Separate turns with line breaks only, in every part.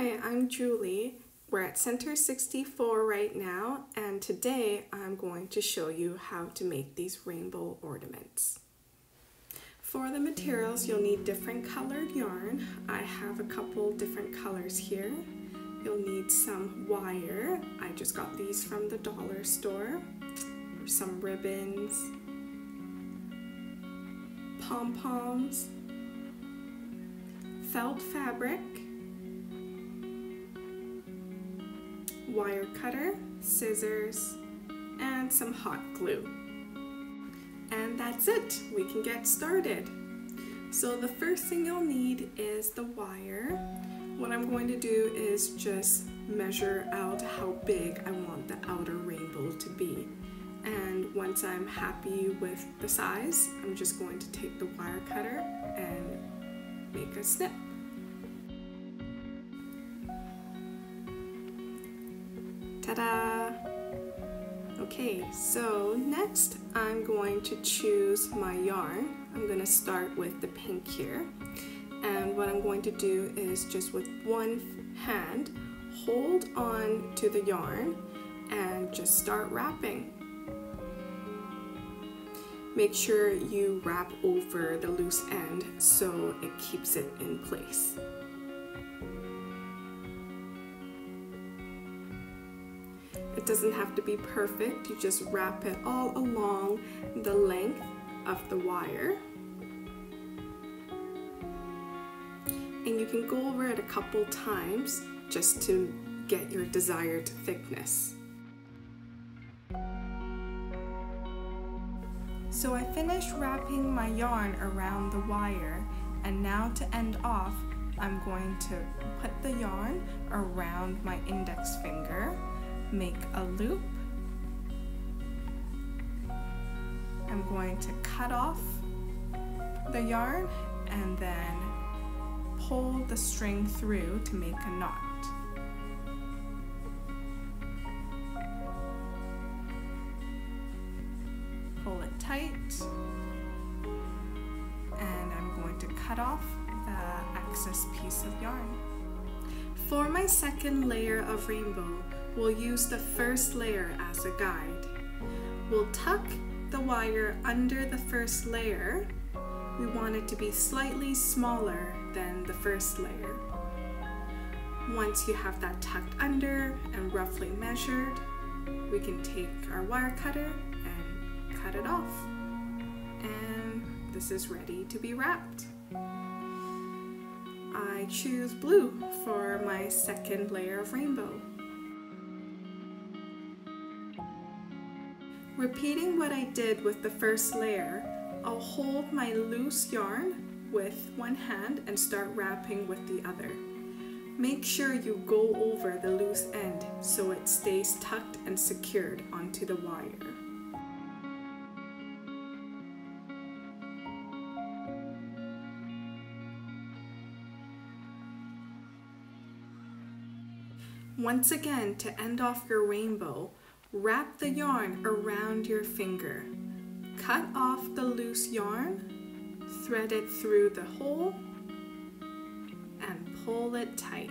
Hi, I'm Julie. We're at Centre 64 right now, and today I'm going to show you how to make these rainbow ornaments. For the materials, you'll need different colored yarn. I have a couple different colors here. You'll need some wire. I just got these from the dollar store. Some ribbons, pom-poms, felt fabric, wire cutter, scissors, and some hot glue. And that's it, we can get started. So the first thing you'll need is the wire. What I'm going to do is just measure out how big I want the outer rainbow to be. And once I'm happy with the size, I'm just going to take the wire cutter and make a snip. Ta-da! Okay, so next I'm going to choose my yarn. I'm going to start with the pink here. And what I'm going to do is just with one hand, hold on to the yarn and just start wrapping. Make sure you wrap over the loose end so it keeps it in place. Doesn't have to be perfect, you just wrap it all along the length of the wire. And you can go over it a couple times just to get your desired thickness. So I finished wrapping my yarn around the wire and now to end off I'm going to put the yarn around my index finger make a loop. I'm going to cut off the yarn and then pull the string through to make a knot. Pull it tight and I'm going to cut off the excess piece of yarn. For my second layer of rainbow, we'll use the first layer as a guide. We'll tuck the wire under the first layer. We want it to be slightly smaller than the first layer. Once you have that tucked under and roughly measured, we can take our wire cutter and cut it off. And this is ready to be wrapped. I choose blue for my second layer of rainbow. Repeating what I did with the first layer, I'll hold my loose yarn with one hand and start wrapping with the other. Make sure you go over the loose end so it stays tucked and secured onto the wire. Once again, to end off your rainbow, Wrap the yarn around your finger. Cut off the loose yarn, thread it through the hole, and pull it tight.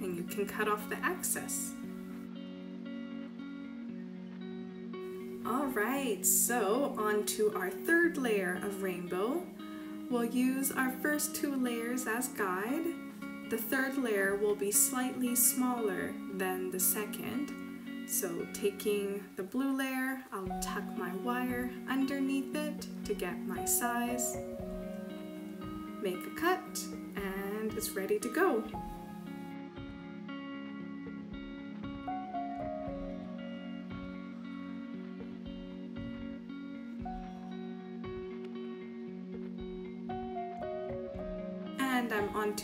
And you can cut off the excess. Alright, so on to our third layer of rainbow. We'll use our first two layers as guide the third layer will be slightly smaller than the second. So taking the blue layer, I'll tuck my wire underneath it to get my size, make a cut, and it's ready to go.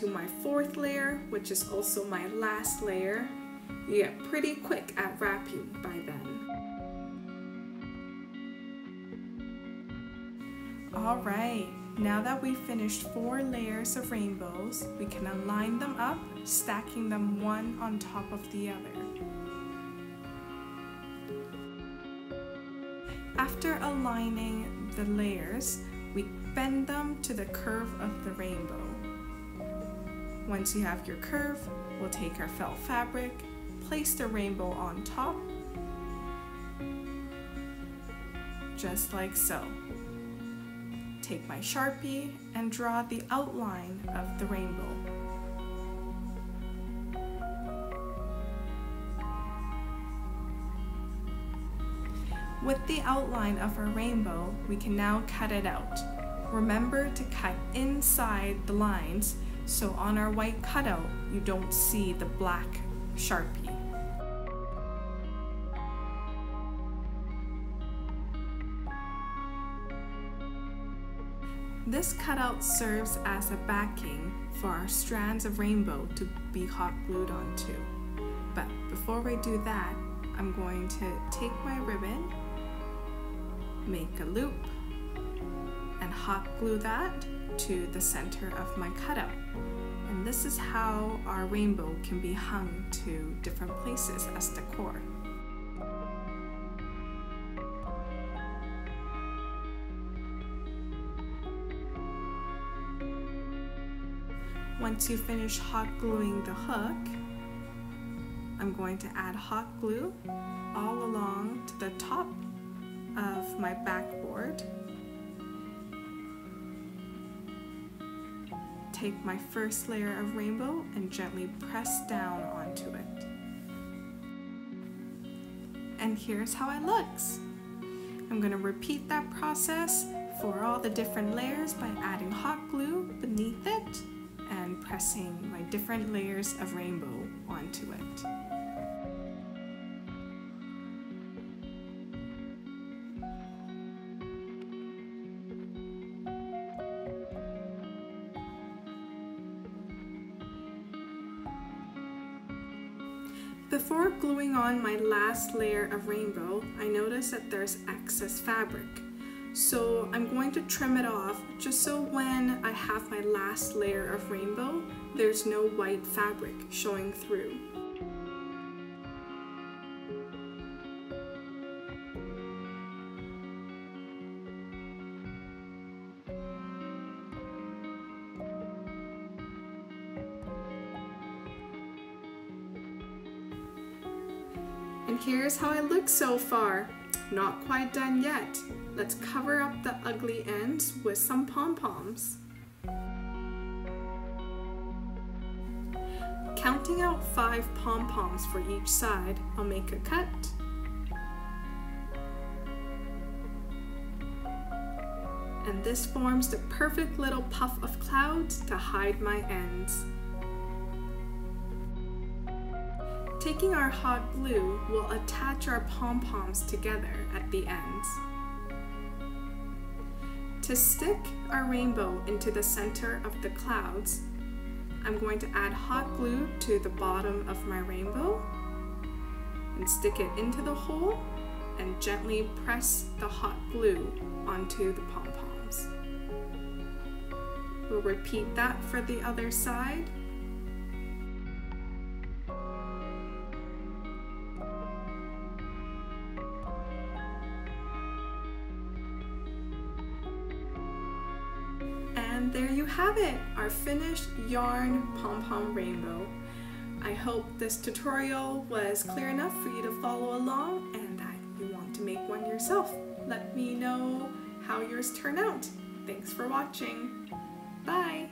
And my fourth layer, which is also my last layer. You get pretty quick at wrapping by then. Alright, now that we've finished four layers of rainbows, we can align them up, stacking them one on top of the other. After aligning the layers, we bend them to the curve of the rainbow. Once you have your curve, we'll take our felt fabric, place the rainbow on top, just like so. Take my Sharpie and draw the outline of the rainbow. With the outline of our rainbow, we can now cut it out. Remember to cut inside the lines so on our white cutout you don't see the black Sharpie. This cutout serves as a backing for our strands of rainbow to be hot glued onto. But before we do that, I'm going to take my ribbon make a loop hot glue that to the center of my cutout. And this is how our rainbow can be hung to different places as decor. Once you finish hot gluing the hook, I'm going to add hot glue all along to the top of my backboard. Take my first layer of rainbow and gently press down onto it. And here's how it looks. I'm going to repeat that process for all the different layers by adding hot glue beneath it and pressing my different layers of rainbow onto it. Before gluing on my last layer of rainbow, I notice that there's excess fabric. So I'm going to trim it off just so when I have my last layer of rainbow, there's no white fabric showing through. Here's how it looks so far. Not quite done yet. Let's cover up the ugly ends with some pom-poms. Counting out five pom-poms for each side, I'll make a cut. And this forms the perfect little puff of clouds to hide my ends. Taking our hot glue, we'll attach our pom-poms together at the ends. To stick our rainbow into the center of the clouds, I'm going to add hot glue to the bottom of my rainbow and stick it into the hole and gently press the hot glue onto the pom-poms. We'll repeat that for the other side have it, our finished yarn pom-pom rainbow. I hope this tutorial was clear enough for you to follow along and that you want to make one yourself. Let me know how yours turn out. Thanks for watching. Bye!